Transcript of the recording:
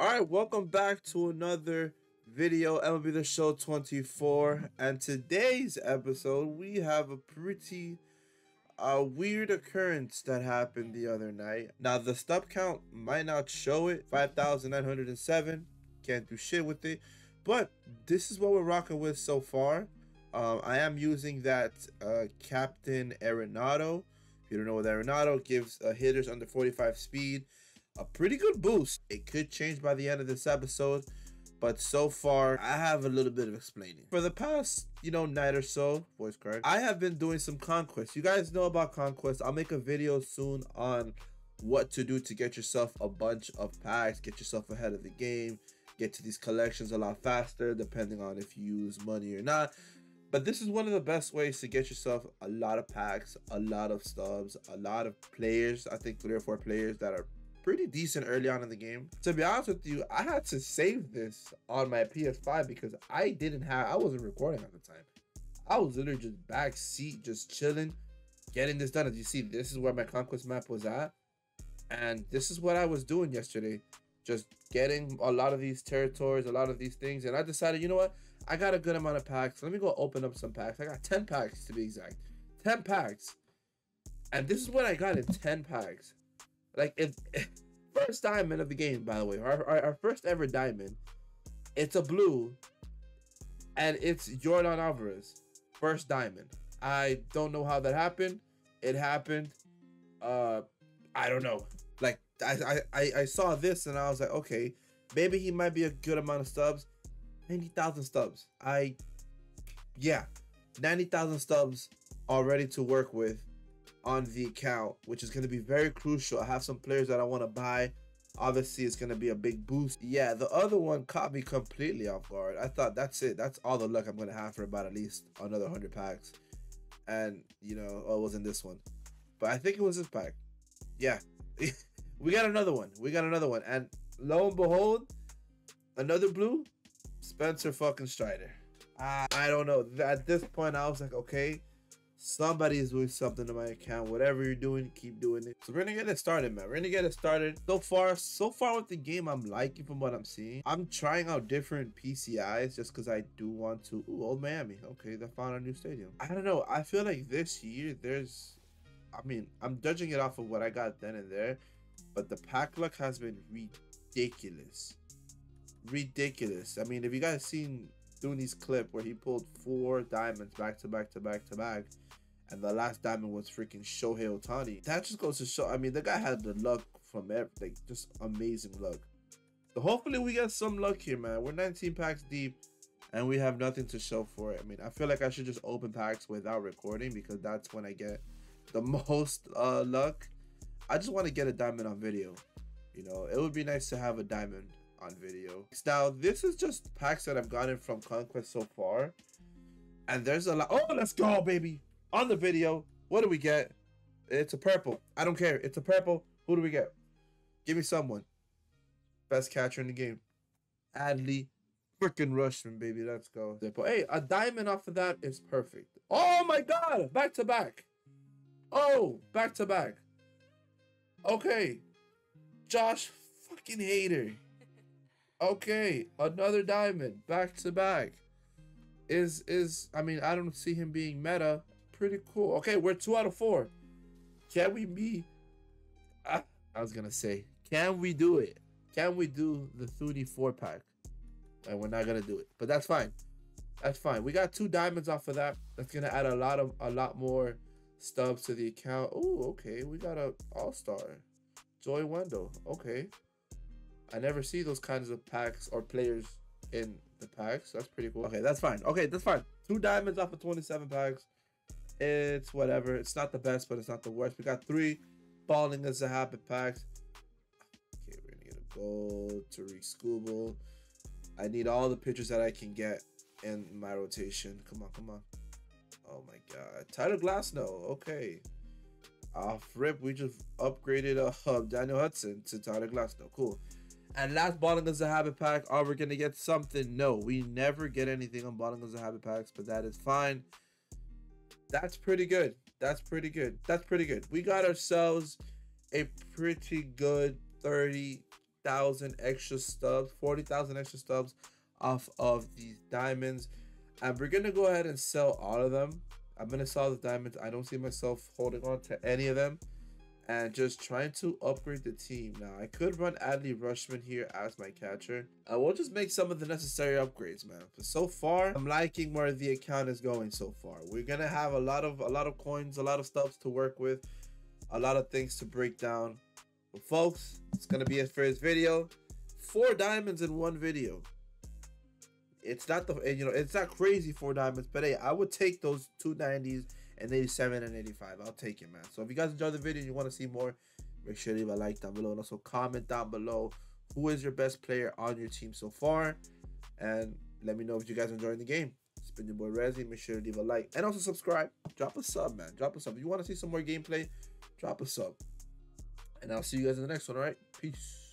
All right, welcome back to another video, MLB The Show 24. And today's episode, we have a pretty uh, weird occurrence that happened the other night. Now, the stub count might not show it 5,907. Can't do shit with it. But this is what we're rocking with so far. Um, I am using that uh, Captain Arenado. If you don't know what Arenado gives uh, hitters under 45 speed a pretty good boost. It could change by the end of this episode, but so far I have a little bit of explaining. For the past, you know, night or so, voice crack, I have been doing some conquest. You guys know about conquest. I'll make a video soon on what to do to get yourself a bunch of packs, get yourself ahead of the game, get to these collections a lot faster, depending on if you use money or not. But this is one of the best ways to get yourself a lot of packs, a lot of stubs, a lot of players. I think three or four players that are pretty decent early on in the game. To be honest with you, I had to save this on my PS5 because I didn't have, I wasn't recording at the time. I was literally just back seat, just chilling, getting this done. As you see, this is where my conquest map was at. And this is what I was doing yesterday. Just getting a lot of these territories, a lot of these things. And I decided, you know what? I got a good amount of packs. Let me go open up some packs. I got 10 packs to be exact. 10 packs. And this is what I got in 10 packs. Like if, first diamond of the game, by the way, our, our, our, first ever diamond. It's a blue, and it's Yordan Alvarez, first diamond. I don't know how that happened. It happened. Uh, I don't know. Like I I I saw this and I was like, okay, maybe he might be a good amount of stubs. Ninety thousand stubs. I, yeah, ninety thousand stubs already to work with on the account, which is going to be very crucial. I have some players that I want to buy. Obviously, it's going to be a big boost. Yeah, the other one caught me completely off guard. I thought that's it. That's all the luck I'm going to have for about at least another 100 packs. And, you know, oh, it wasn't this one. But I think it was this pack. Yeah. we got another one. We got another one. And lo and behold, another blue, Spencer fucking Strider. I, I don't know. At this point, I was like, okay, Somebody is doing something to my account. Whatever you're doing, keep doing it. So we're gonna get it started, man. We're gonna get it started. So far, so far with the game, I'm liking from what I'm seeing. I'm trying out different PCIs just because I do want to. Ooh, Old Miami. Okay, they found a new stadium. I don't know. I feel like this year there's. I mean, I'm judging it off of what I got then and there, but the pack luck has been ridiculous. Ridiculous. I mean, if you guys seen Dooney's clip where he pulled four diamonds back to back to back to back and the last diamond was freaking Shohei Ohtani. That just goes to show. I mean, the guy had the luck from everything, just amazing luck. So hopefully we get some luck here, man. We're 19 packs deep, and we have nothing to show for it. I mean, I feel like I should just open packs without recording because that's when I get the most uh, luck. I just want to get a diamond on video. You know, it would be nice to have a diamond on video. Now, this is just packs that I've gotten from Conquest so far. And there's a lot. Oh, let's go, baby on the video, what do we get? It's a purple. I don't care. It's a purple. Who do we get? Give me someone. Best catcher in the game. Adley freaking Rutschman, baby. Let's go. Hey, a diamond off of that is perfect. Oh my god! Back to back. Oh, back to back. Okay. Josh fucking Hader. Okay, another diamond back to back. Is is I mean I don't see him being meta pretty cool. Okay, we're two out of four. Can we be? I, I was gonna say, can we do it? Can we do the 34 pack? And we're not gonna do it, but that's fine. That's fine. We got two diamonds off of that. That's gonna add a lot of a lot more stubs to the account. Oh, okay. We got a all star, Joey Wendle. Okay. I never see those kinds of packs or players in the packs. That's pretty cool. Okay, that's fine. Okay, that's fine. Two diamonds off of 27 packs. It's whatever. It's not the best, but it's not the worst. We got three balling as a habit packs. Okay, we're gonna get a gold. I need all the pitchers that I can get in my rotation. Come on, come on. Oh my god. Tyler Glasnow. Okay. Off rip, we just upgraded uh, Daniel Hudson to Tyler Glasnow. Cool. And last Bottomless habit pack. Are we gonna get something? No, we never get anything on Bottomless habit packs, but that is fine. That's pretty good. That's pretty good. That's pretty good. We got ourselves a pretty good 30,000 40,000 extra stubs, 40,000 extra stubs off of these diamonds. And we're going to go ahead and sell all of them. I'm going to sell the diamonds. I don't see myself holding on to any of them. And just trying to upgrade the team. Now, I could run Adley Rutschman here as my catcher. I will just make some of the necessary upgrades, man. But so far, I'm liking where the account is going so far. We're going to have a lot of a lot of coins, a lot of stuff to work with, a lot of things to break down. But folks, it's going to be it for this video. Four diamonds in one video it's not the you know it's not crazy four diamonds, but hey, I would take those two nineties and eighty seven and eighty five. I'll take it, man. So if you guys enjoyed the video and you want to see more, make sure to leave a like down below and also comment down below who is your best player on your team so far, and let me know if you guys enjoying the game. It's been your boy Ressy. Make sure to leave a like and also subscribe. Drop a sub, man. Drop a sub. If you want to see some more gameplay, drop a sub. And I'll see you guys in the next one. All right, peace.